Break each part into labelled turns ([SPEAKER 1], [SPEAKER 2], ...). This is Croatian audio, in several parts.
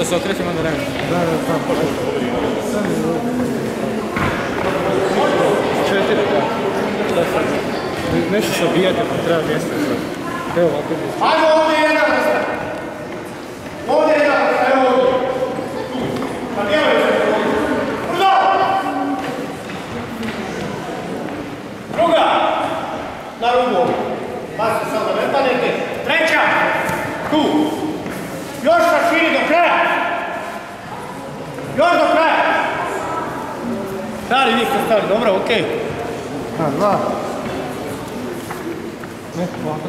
[SPEAKER 1] da se okrećemo onda vremena.
[SPEAKER 2] Da, da, sam. Četiri, da. Da. Nešto se obijate, pa treba mjesto. Evo, ovako.
[SPEAKER 3] Ajmo ovdje jedan, Još do kraja! Stari, vi ste stari, dobro, okej.
[SPEAKER 2] Okay. Dva. Ne, ovako.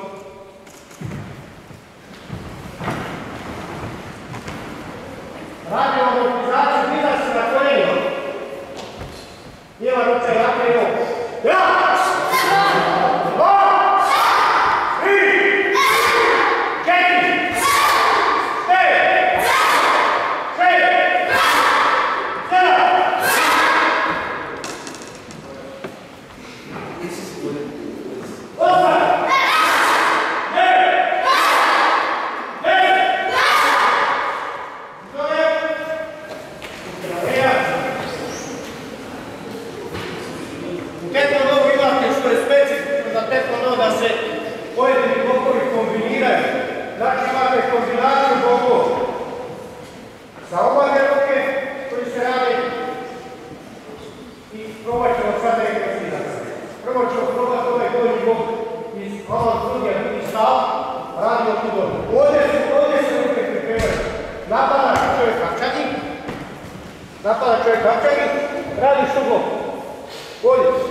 [SPEAKER 3] orar Za oba ruke koji se radi i probat ćemo sad ekvestirati. Prvo ćemo probati ovaj koji bok iz malo druge i stav radimo tu dobro. Ovdje su, ovdje se ruke pripremaju. Napada čovjek kapčani, napada čovjek kapčani, radi što bok. Bolje.